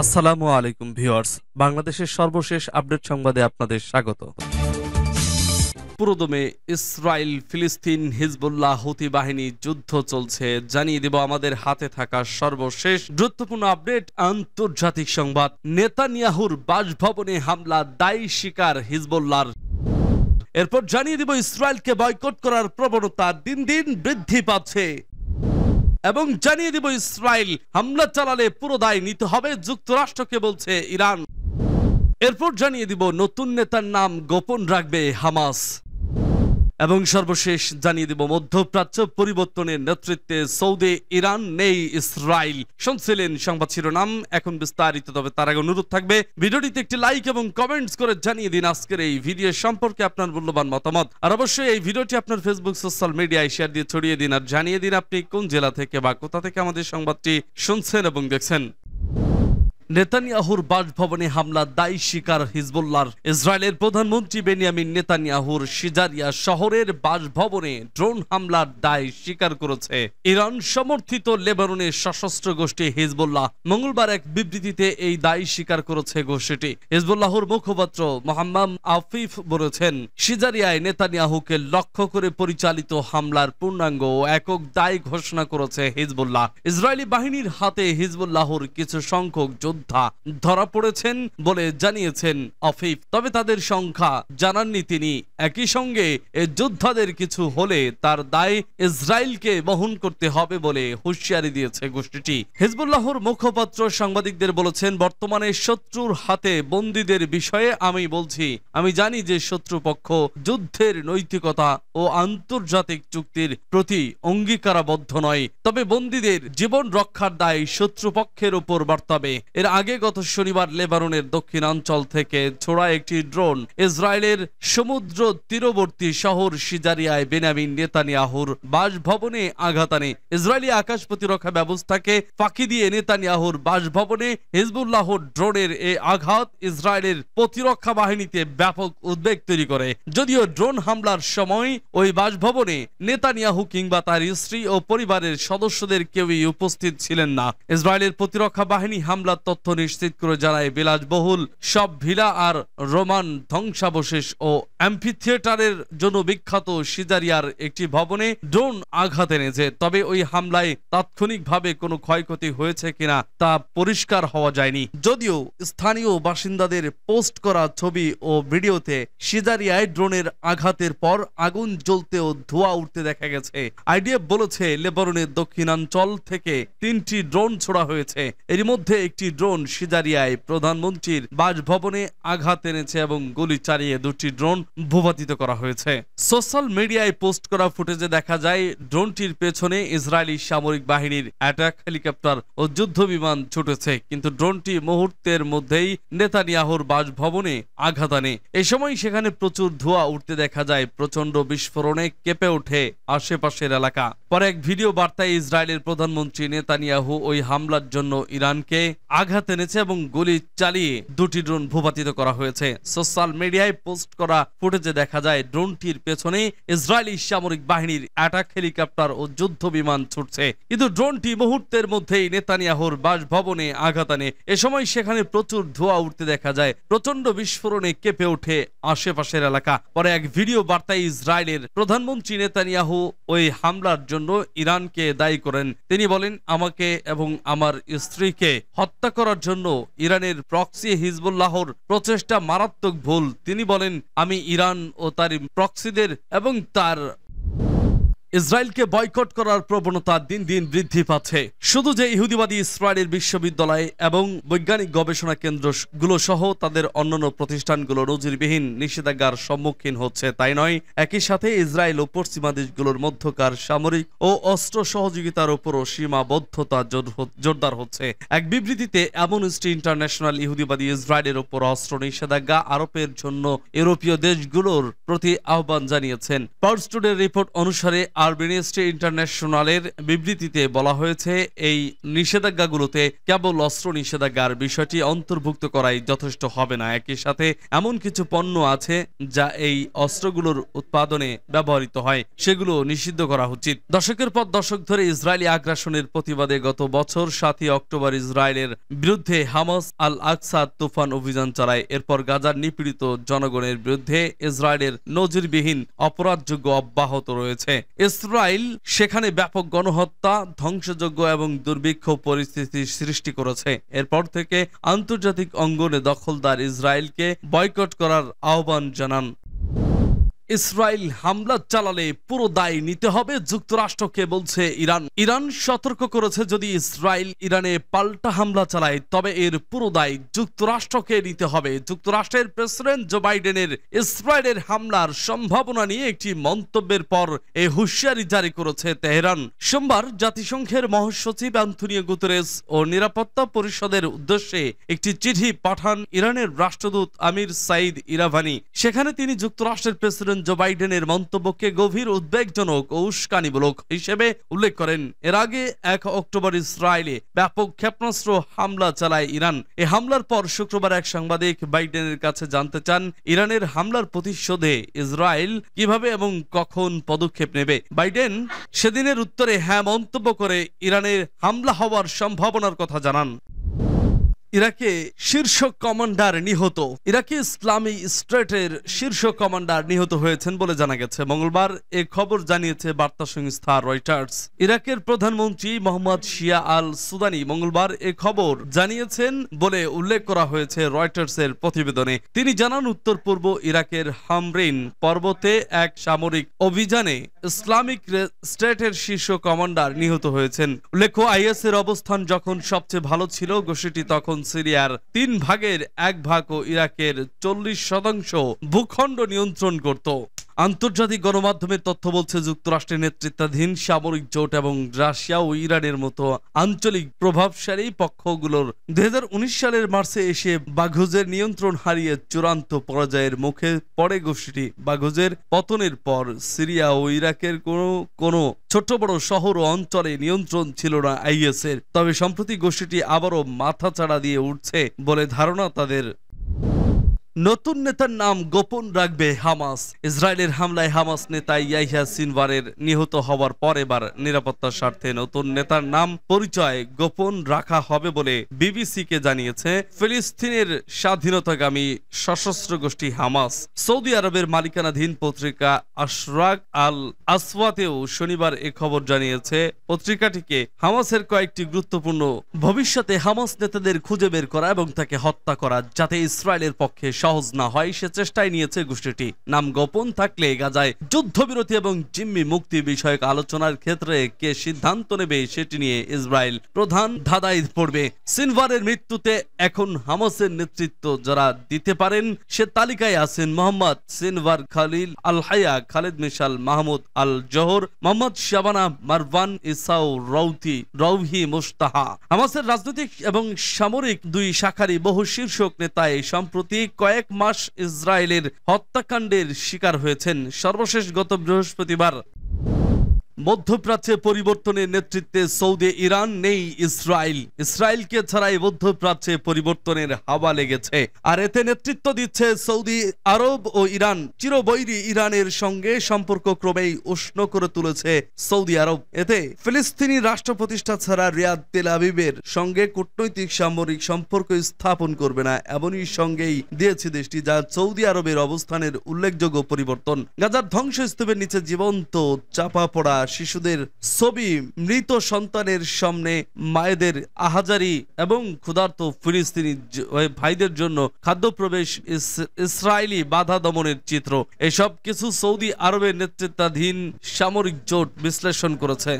আসসালামু আলাইকুম ভিউয়ার্স, বাংলাদেশের সর্বশেষ আপডেট সংবাদে আপনাদের স্বাগত। পুরোদমে ইসরায়েল ফিলিস্তিন হিজবুল্লাহ হুতি বাহিনী যুদ্ধ চলছে, জানিয়ে দেব আমাদের হাতে থাকা সর্বশেষ গুরুত্বপূর্ণ আপডেট, আন্তর্জাতিক সংবাদ। নেতানিয়াহুর বাসভবনে হামলা, দায়ী শিকার হিজবুল্লাহর। এরপর জানিয়ে দেব ইসরায়েলকে বয়কট করার প্রবণতা, দিন দিন বৃদ্ধি পাচ্ছে। এবং জানিয়ে দিব, ইসরায়েল হামলা চালালে পুরো দায় নিতে হবে, যুক্তরাষ্ট্রকে বলছে ইরান। এরপর জানিয়ে দিব, নতুন নেতার নাম গোপন রাখবে হামাস। এবং সর্বশেষ জানিয়ে দিব, মধ্যপ্রাচ্য পরিবর্তনের নেতৃত্বে সৌদি ইরান নেই ইসরায়েল। শুনছিলেন সংবাদ শিরোনাম, এখন বিস্তারিত, তবে তার আগে অনুরোধ থাকবে, ভিডিওটিতে একটি লাইক এবং কমেন্টস করে জানিয়ে দিন আজকের এই ভিডিও সম্পর্কে আপনার মূল্যবান মতামত। আর অবশ্যই এই ভিডিওটি আপনার ফেসবুক সোশ্যাল মিডিয়ায় শেয়ার দিয়ে ছড়িয়ে দিন, আর জানিয়ে দিন আপনি কোন জেলা থেকে বা কোথা থেকে আমাদের সংবাদটি শুনছেন এবং দেখছেন। নেতানিয়াহুর বাসভবনে হামলা দায়ী শিকার হিজবুল্লাহর। ইসরায়েলের প্রধানমন্ত্রী বেনিয়ামিন নেতানিয়াহুর সিজারিয়া শহরের বাসভবনে ড্রোন হামলার দায় স্বীকার করেছে। ইরান সমর্থিত লেবাননের সশস্ত্র গোষ্ঠী হিজবুল্লাহ মঙ্গলবার এক বিবৃতিতে এই দায় স্বীকার করেছে গোষ্ঠীটি। হিজবুল্লাহর মুখপাত্র মোহাম্মদ আফিফ বলেছেন সিজারিয়ায় নেতানিয়াহুকে লক্ষ্য করে পরিচালিত হামলার পূর্ণাঙ্গ ও একক দায় ঘোষণা করেছে হিজবুল্লাহ। ইসরায়েলি বাহিনীর হাতে হিজবুল্লাহর কিছু সংখ্যক যোদ্ধা ধরা পড়েছেন বলে জানিয়েছেন আফিফ তবে তাদের সংখ্যা জানাননি তিনি। একই সঙ্গে এ যোদ্ধাদের কিছু হলে তার দায় ইসরায়েলকে বহন করতে হবে বলে হুঁশিয়ারি দিয়েছে গোষ্ঠীটি। হিজবুল্লাহর মুখপাত্র সাংবাদিকদের বলেছেন, বর্তমানে শত্রুর হাতে বন্দীদের বিষয়ে আমি বলছি। আমি জানি যে শত্রুপক্ষ যুদ্ধের নৈতিকতা ও আন্তর্জাতিক চুক্তির প্রতি অঙ্গীকারাবদ্ধ নয়। তবে বন্দীদের জীবন রক্ষার দায় শত্রুপক্ষের উপর বর্তাবে। এর আগে গত শনিবার লেবাননের দক্ষিণাঞ্চল থেকে ছোড়া একটি ড্রোন ইসরায়েলের সমুদ্র তীরবর্তী শহর সিজারিয়ায় বেনামিন নেতানিয়াহুর বাসভবনে আঘাত আনে। ইসরায়েলি আকাশ প্রতিরক্ষা ব্যবস্থাকে ফাঁকি দিয়ে নেতানিয়াহুর বাসভবনে হিজবুল্লাহর ড্রোনের এ আঘাত ইসরায়েলের প্রতিরক্ষা বাহিনীতে ব্যাপক উদ্বেগ তৈরি করে। যদিও ড্রোন হামলার সময় ওই বাসভবনে নেতানিয়াহু কিংবা তার স্ত্রী ও পরিবারের সদস্যদের কেউই উপস্থিত ছিলেন না। ইসরায়েলের প্রতিরক্ষা বাহিনী হামলার তথ্য নিশ্চিত করে জানায় বিলাসবহুল সব ভিলা আর রোমান ধ্বংসাবশেষ ও অ্যাম্ফিথিয়েটারের জন্য বিখ্যাত সিজারিয়ার একটি ভবনে ড্রোন আঘাত এনেছে। তবে ওই হামলায় তাৎক্ষণিকভাবে কোনো ক্ষয়ক্ষতি হয়েছে কিনা তা পরিষ্কার হওয়া যায়নি। যদিও স্থানীয় বাসিন্দাদের পোস্ট করা ছবি ও ভিডিওতে সিজারিয়ায় ড্রোনের আঘাতের পর আগুন জ্বলতে ও ধোঁয়া উঠতে দেখা গেছে। আইডিএফ বলেছে, লেবাননের দক্ষিণাঞ্চল থেকে তিনটি ড্রোন ছোড়া হয়েছে। এর মধ্যে একটি ড্রোন সিজারিয়ায় প্রধানমন্ত্রীর বাসভবনে আঘাত এনেছে এবং গুলি চালিয়ে দুটি ড্রোন ভূপাতিত করা হয়েছে। সোশ্যাল মিডিয়ায় পোস্ট করা ফুটেজে দেখা যায়, ড্রোনটির পেছনে ইসরায়েলি সামরিক বাহিনীর অ্যাটাক, হেলিকপ্টার ও যুদ্ধ বিমান ছুটেছে। কিন্তু ড্রোনটি মুহূর্তের মধ্যেই নেতানিয়াহুর বাসভবনে আঘাত আনে। এ সময় সেখানে প্রচুর ধোঁয়া উঠতে দেখা যায় প্রচণ্ড বিস্ফোরণে কেঁপে ওঠে আশেপাশের এলাকা। পরে এক ভিডিও বার্তায় ইসরায়েলের প্রধানমন্ত্রী নেতানিয়াহু ওই হামলার জন্য ইরানকে আঘাত এনেছে এবং গুলি চালিয়ে দুটি ড্রোন ভূপাতিত করা হয়েছে। সোশ্যাল মিডিয়ায় পোস্ট করা ফুটেজে দেখা যায়, ড্রোনটির পেছনে ইসরায়েলি সামরিক বাহিনীর অ্যাটাক, হেলিকপ্টার ও যুদ্ধ বিমান ছুটছে। কিন্তু ড্রোনটি মুহূর্তের মধ্যেই নেতানিয়াহুর বাসভবনে আঘাত আনে। এ সময় সেখানে প্রচুর ধোঁয়া উঠতে দেখা যায়। প্রচণ্ড বিস্ফোরণে কেঁপে ওঠে আশেপাশের এলাকা। পরে এক ভিডিও বার্তায় ইসরায়েলের প্রধানমন্ত্রী নেতানিয়াহু ওই হামলার জন্য ইরানকে দায়ী করেন। তিনি বলেন, আমাকে এবং আমার স্ত্রীকে হত্যা করার জন্য ইরানের প্রক্সি হিজবুল্লাহর প্রচেষ্টা মারাত্মক ভুল। তিনি বলেন, আমি ইরান ও তার প্রক্সিদের এবং তার ইসরায়েলকে বয়কট করার প্রবণতা দিন দিন বৃদ্ধি পাচ্ছে। শুধু যে ইহুদিবাদী ইসরায়েলের বিশ্ববিদ্যালয় এবং বৈজ্ঞানিক গবেষণা কেন্দ্রগুলো সহ তাদের অন্যান্য প্রতিষ্ঠানগুলো নজিরবিহীন নিষেধাজ্ঞার সম্মুখীন হচ্ছে, তাই নয়। একই সাথে ইসরায়েল ও পশ্চিমা দেশগুলোর মধ্যকার সামরিক ও অস্ত্র সহযোগিতার উপরও সীমাবদ্ধতা জোরদার হচ্ছে। এক বিবৃতিতে এমন অ্যামনেস্টি ইন্টারন্যাশনাল ইহুদিবাদী ইসরায়েলের উপর অস্ত্র নিষেধাজ্ঞা আরোপের জন্য ইউরোপীয় দেশগুলোর প্রতি আহ্বান জানিয়েছেন। পার্স টুডের রিপোর্ট অনুসারে আরবিনিস্ট্রি ইন্টারন্যাশনালের বিবৃতিতে বলা হয়েছে, এই নিষেধাজ্ঞাগুলোতে কেবল অস্ত্র নিষেধাজ্ঞার বিষয়টি অন্তর্ভুক্ত করাই যথেষ্ট হবে না। একই সাথে এমন কিছু পণ্য আছে যা এই অস্ত্রগুলোর উৎপাদনে ব্যবহৃত হয়, সেগুলো নিষিদ্ধ করা উচিত। দশকের পর দশক ধরে ইসরায়েলি আগ্রাসনের প্রতিবাদে গত বছর সাতই অক্টোবর ইসরায়েলের বিরুদ্ধে হামাস আল আকসা তুফান অভিযান চালায়। এরপর গাজার নিপীড়িত জনগণের বিরুদ্ধে ইসরায়েলের নজিরবিহীন অপরাধযোগ্য অব্যাহত রয়েছে। ইসরায়েল সেখানে ব্যাপক গণহত্যা, ধ্বংসযোগ্য এবং দুর্ভিক্ষ পরিস্থিতি সৃষ্টি করেছে। এরপর থেকে আন্তর্জাতিক অঙ্গনে দখলদার ইসরায়েলকে বয়কট করার আহ্বান জানান। ইসরায়েল হামলা চালালে পুরো দায় নিতে হবে, যুক্তরাষ্ট্রকে বলছে ইরান। ইরান সতর্ক করেছে, যদি ইসরায়েল ইরানে পাল্টা হামলা চালায়, তবে এর পুরো দায় যুক্তরাষ্ট্রকে নিতে হবে। যুক্তরাষ্ট্রের প্রেসিডেন্ট জো বাইডেনের ইসরায়েলের হামলার সম্ভাবনা নিয়ে একটি মন্তব্যের পর এ হুঁশিয়ারি জারি করেছে তেহরান। সোমবার জাতিসংঘের মহাসচিব অ্যান্থনিও গুতরেস ও নিরাপত্তা পরিষদের উদ্দেশ্যে একটি চিঠি পাঠান ইরানের রাষ্ট্রদূত আমির সাইদ ইরাভানি। সেখানে তিনি যুক্তরাষ্ট্রের প্রেসিডেন্ট জো বাইডেনের মন্তব্যকে গভীর উদ্বেগজনক ও উস্কানিমূলক হিসেবে উল্লেখ করেন। এর আগে এক অক্টোবর ইসরায়েলে ব্যাপক ক্ষেপণাস্ত্র হামলা চালায় ইরান। এ হামলার পর শুক্রবার এক সাংবাদিক বাইডেনের কাছে জানতে চান, ইরানের হামলার প্রতিশোধে ইসরায়েল কীভাবে এবং কখন পদক্ষেপ নেবে। বাইডেন সেদিনের উত্তরে হ্যাঁ মন্তব্য করে ইরানের হামলা হওয়ার সম্ভাবনার কথা জানান। ইরাকে শীর্ষ কমান্ডার নিহত। ইরাকি ইসলামী স্টেটের শীর্ষ কমান্ডার নিহত হয়েছেন বলে জানা গেছে। মঙ্গলবার এ খবর জানিয়েছে বার্তা সংস্থা রয়টার্স। ইরাকের প্রধানমন্ত্রী মোহাম্মদ শিয়া আল সুদানি মঙ্গলবার এ খবর জানিয়েছেন বলে উল্লেখ করা হয়েছে রয়টার্সের প্রতিবেদনে। তিনি জানান উত্তর পূর্ব ইরাকের হামরিন পর্বতে এক সামরিক অভিযানে ইসলামিক স্টেটের শীর্ষ কমান্ডার নিহত হয়েছেন। উল্লেখ্য আইএস এর অবস্থান যখন সবচেয়ে ভালো ছিল, গোষ্ঠীটি তখন সিরিয়ার তিন ভাগের এক ভাগ ও ইরাকের চল্লিশ শতাংশ ভূখণ্ড নিয়ন্ত্রণ করত। আন্তর্জাতিক গণমাধ্যমের তথ্য বলছে, যুক্তরাষ্ট্রের নেতৃত্বাধীন সামরিক জোট এবং রাশিয়া ও ইরানের মতো আঞ্চলিক প্রভাবশালী পক্ষগুলোর দুই সালের মার্চে এসে বাঘুজের নিয়ন্ত্রণ হারিয়ে চূড়ান্ত পরাজয়ের মুখে পড়ে গোষ্ঠীটি। বাঘুজের পতনের পর সিরিয়া ও ইরাকের কোনো কোনো ছোট বড় শহর ও অঞ্চলে নিয়ন্ত্রণ ছিল না আইএসের। তবে সম্প্রতি গোষ্ঠীটি আবারও মাথা চাড়া দিয়ে উঠছে বলে ধারণা তাদের। নতুন নেতার নাম গোপন রাখবে হামাস। ইসরায়েলের হামলায় হামাস নেতা ইয়াহিয়া সিনভারের নিহত হওয়ার পর এবার নিরাপত্তার স্বার্থে নতুন নেতার নাম পরিচয় গোপন রাখা হবে বলে বিবিসিকে জানিয়েছে। ফিলিস্তিনের স্বাধীনতাগামী সশস্ত্র গোষ্ঠী হামাস। সৌদি আরবের মালিকানাধীন পত্রিকা আশরাক আল আসওয়াতেও শনিবার এ খবর জানিয়েছে। পত্রিকাটিকে হামাসের কয়েকটি গুরুত্বপূর্ণ ভবিষ্যতে হামাস নেতাদের খুঁজে বের করা এবং তাকে হত্যা করা যাতে ইসরায়েলের পক্ষে সহজ না হয়, সে চেষ্টায় নিয়েছে গোষ্ঠীটি। নাম গোপন থাকলে গাজায় যুদ্ধবিরতি এবং জিম্মি মুক্তি বিষয়ক আলোচনার ক্ষেত্রে কে সিদ্ধান্ত নেবে সেটি নিয়ে ইসরায়েল প্রধান ধাঁধায় পড়বে। সিনভারের মৃত্যুতে এখন হামাসের নেতৃত্ব যারা দিতে পারেন, সে তালিকায় আছেন মোহাম্মদ সিনভার খালিল আল হায়া খালেদ মিশাল, মাহমুদ আল জহর মোহাম্মদ শাবানা মারভান ইসাউ, রৌথি, রৌহি মুস্তাহা হামাসের রাজনৈতিক এবং সামরিক দুই শাখারই বহু শীর্ষক নেতা এই সম্প্রতি কয়েক কয়েক মাস ইসরায়েলের হত্যাকাণ্ডের শিকার হয়েছেন। সর্বশেষ গত বৃহস্পতিবার। মধ্যপ্রাচ্যে পরিবর্তনের নেতৃত্বে সৌদি, ইরান নেই, ইসরায়েল। ইসরায়েলকে ছাড়াই মধ্যপ্রাচ্যে পরিবর্তনের হাওয়া লেগেছে। আর এতে নেতৃত্ব দিচ্ছে সৌদি, আরব ও ইরান। চিরবৈরী ইরানের সঙ্গে সম্পর্ক ক্রমেই উষ্ণ করে তুলেছে সৌদি আরব। এতে ফিলিস্তিনি রাষ্ট্র প্রতিষ্ঠা ছাড়া রিয়াদ তেল আবিবের সঙ্গে কূটনৈতিক সামরিক সম্পর্ক স্থাপন করবে না, এমনই সঙ্গেই দিয়েছে দেশটি, যা সৌদি আরবের অবস্থানের উল্লেখযোগ্য পরিবর্তন। গাজার ধ্বংসস্তূপের নিচে জীবন্ত, চাপা পড়া শিশুদের ছবি মৃত সন্তানের সামনে মায়েদের আহাজারি এবং ক্ষুধার্ত ফিলিস্তিনি ভাইদের জন্য খাদ্য প্রবেশ ইসরায়েলি বাধা দমনের চিত্র। এসব কিছু সৌদি আরবের নেতৃত্বাধীন সামরিক জোট বিশ্লেষণ করেছে।